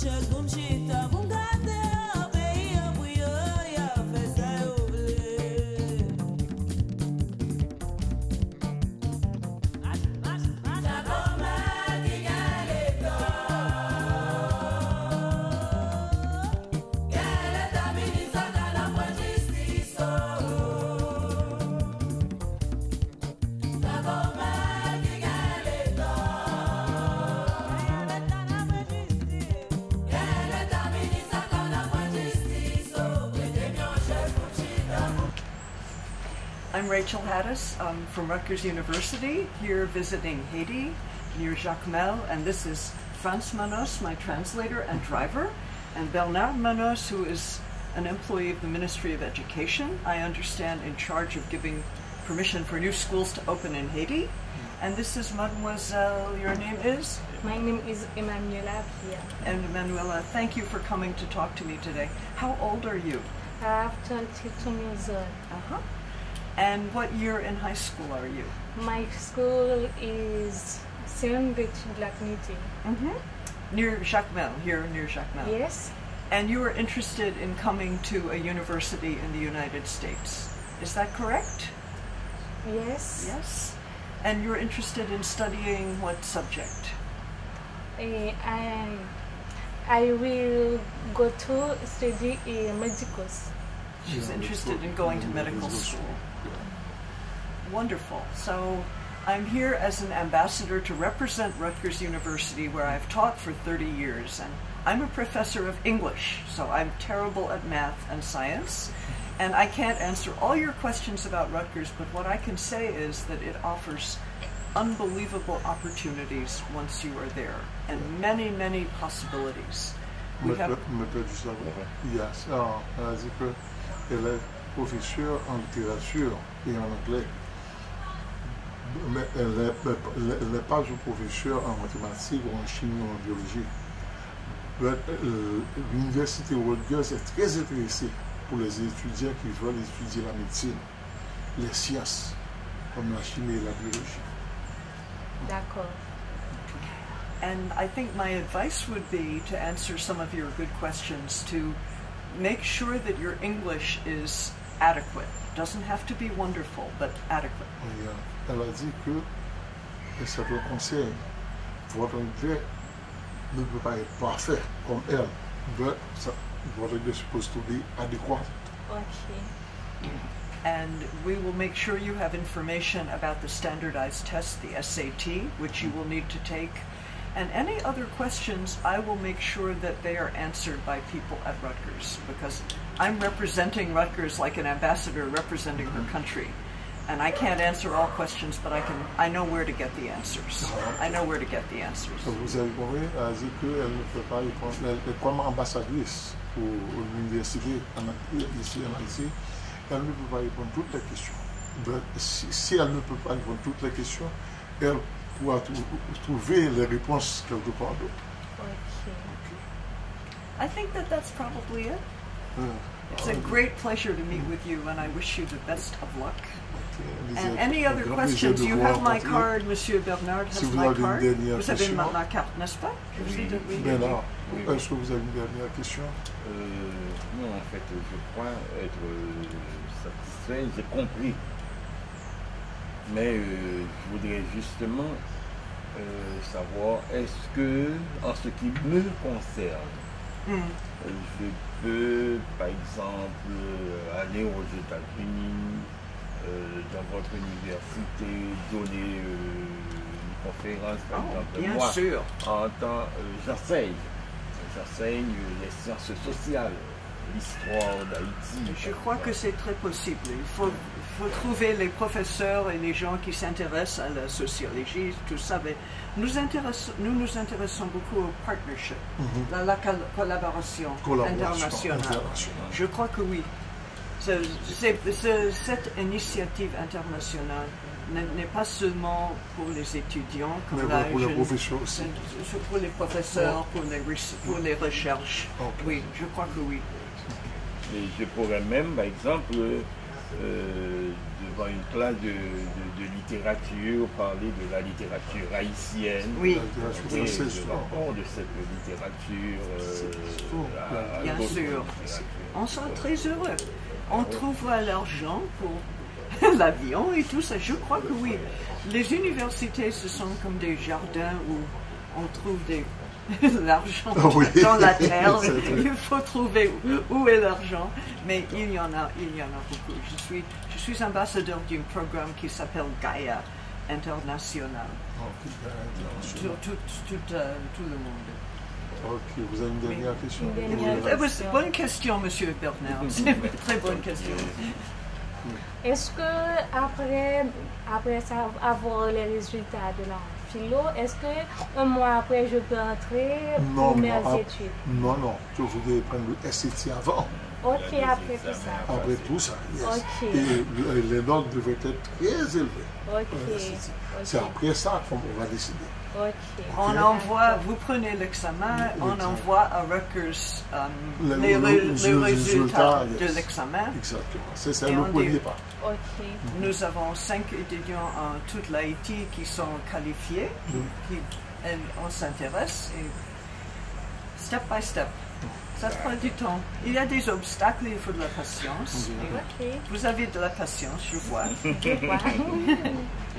ṣẹ́gun ṣe. I'm Rachel Haddis um, from Rutgers University, here visiting Haiti near Jacmel, and this is Franz Manos, my translator and driver, and Bernard Manos, who is an employee of the Ministry of Education, I understand in charge of giving permission for new schools to open in Haiti. And this is Mademoiselle, your name is? My name is Emanuela Pia. And Emanuela, thank you for coming to talk to me today. How old are you? I have 22 years old. Uh-huh. And what year in high school are you? My school is Sion Betty Lac-Nity. Mm-hmm. Near Jacmel, here near Jacmel. Yes, And you are interested in coming to a university in the United States. Is that correct? yes. Yes. And you're interested in studying what subject? Eh, I, I will go to study uh, medicals. She's interested in going to medical school. Wonderful. So I'm here as an ambassador to represent Rutgers University, where I've taught for 30 years. And I'm a professor of English, so I'm terrible at math and science. And I can't answer all your questions about Rutgers, but what I can say is that it offers unbelievable opportunities once you are there, and many, many possibilities. We have Maître Gustave, yes, ah, elle a dit qu'elle est professeure en littérature et en anglais. N'est elle n'est pas une professeure en mathématiques ou en chimie ou en biologie. Mais, euh, L'université Rutgers est très intéressée pour les étudiants qui veulent étudier la médecine, les sciences, comme la chimie et la biologie. D'accord. And I think my advice would be to answer some of your good questions to make sure that your English is adequate. Doesn't have to be wonderful, but adequate. Et, euh, elle a dit que, et c'est un conseil, votre anglais ne peut pas être parfait comme elle, mais ça, votre anglais is supposed to be adequate. Okay. And we will make sure you have information about the standardized test, the SAT, which you will need to take. And any other questions, I will make sure that they are answered by people at Rutgers because I'm representing Rutgers like an ambassador representing her mm-hmm. country. And I can't answer all questions, but I can I know where to get the answers. I know where to get the answers. Vous avez compris, euh, elle a dit qu'elle ne peut pas est comme ambassadrice pour l'université ici en Haïti, elle ne peut pas répondre toutes les questions. Si elle ne peut pas répondre toutes les questions, elle trou- trouver les réponses quelque part d'autre. Okay. I think that that's probably it. Euh, It's a great pleasure to meet with you, and I wish you the best of luck. ok, And any un other grand plaisir questions? You have my card, Monsieur Bernard has Si vous my card. Vous avez ma, question. ma carte, n'est-ce pas? Je vous ai Oui. Bernard, Oui, oui. est-ce que vous avez une dernière question? Euh, non, en fait, je crois être satisfait, j'ai compris. Mais euh, je voudrais justement euh, savoir, est-ce que, en ce qui me concerne, Hmm. euh, je peux, par exemple, euh, aller aux États-Unis, dans votre université, donner une conférence, par Oh, exemple. bien Moi, sûr. en euh, j'enseigne. J'enseigne les sciences sociales, l'histoire d'Haïti. Je crois que c'est très possible. Il faut, faut trouver les professeurs et les gens qui s'intéressent à la sociologie, tout ça. Mais nous, intéressons, nous nous intéressons beaucoup au partnership, à la col- collaboration, Collaboration internationale. internationale. Je crois que oui. Cette initiative internationale n'est pas seulement pour les étudiants, comme Mais la pour les professeurs aussi. pour les professeurs, pour les, res- pour les recherches. Oui, je crois que oui. Et je pourrais même, par exemple, euh, euh, devant une classe de, de- de littérature, parler de la littérature haïtienne. Oui. Et de je l'apport de cette littérature euh, à Bien sûr. On sent très heureux. On trouve l'argent pour l'avion et tout ça. Je crois que oui. Les universités, ce sont comme des jardins où on trouve des l'argent oui. dans la terre. Il faut trouver où, où est l'argent. Mais il y en a, il y en a beaucoup. Je suis, je suis ambassadeur d'un programme qui s'appelle Gaia International. Ok, Tout, tout, tout, euh, tout le monde. Ok, vous avez une dernière question Une dernière Oui, Eh bonne question, Monsieur Bernard. C'est une très bonne question. Est-ce que après, après avoir les résultats de la philo, est-ce que un mois après je peux entrer Non, pour mes non, études? Non, non, je voudrais prendre le SCT avant. Ok, après tout ça. Après tout ça, yes. Ok. Et le- les notes devraient être très élevées. Ok. Ouais, c'est- après ça qu'on va décider. Ok. On envoie, vous prenez l'examen, on L'examen. envoie à Rutgers Le- les, le- ré- le les résultat, résultats yes. de l'examen. Exactement. C'est le on premier pas. Nous avons cinq étudiants en toute l'Haïti qui sont qualifiés, qui, et on s'intéresse et step by step. Ça prend du temps. Il y a des obstacles, il faut de la patience. Vous avez de la patience, je vois. Je vois.